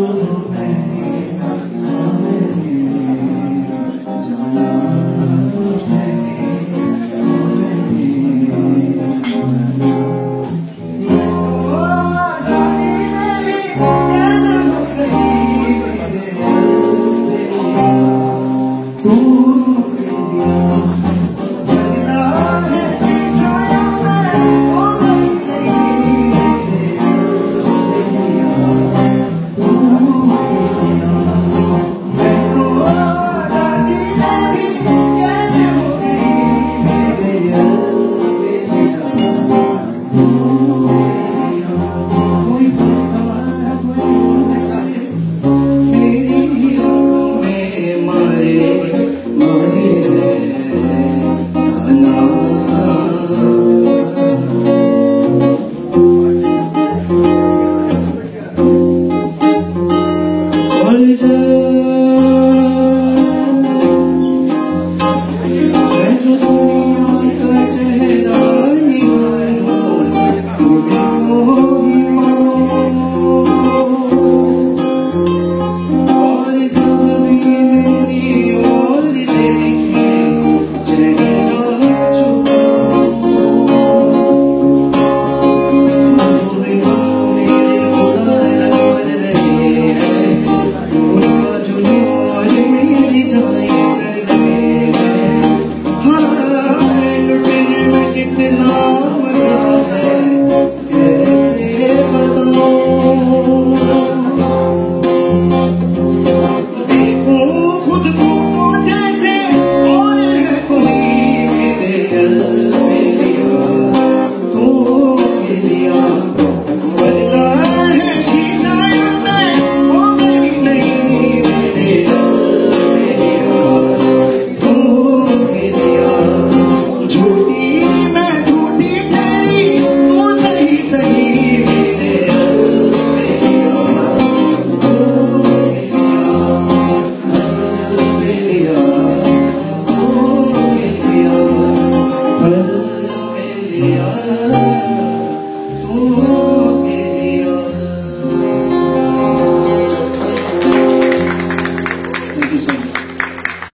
Oh. Hallelujah.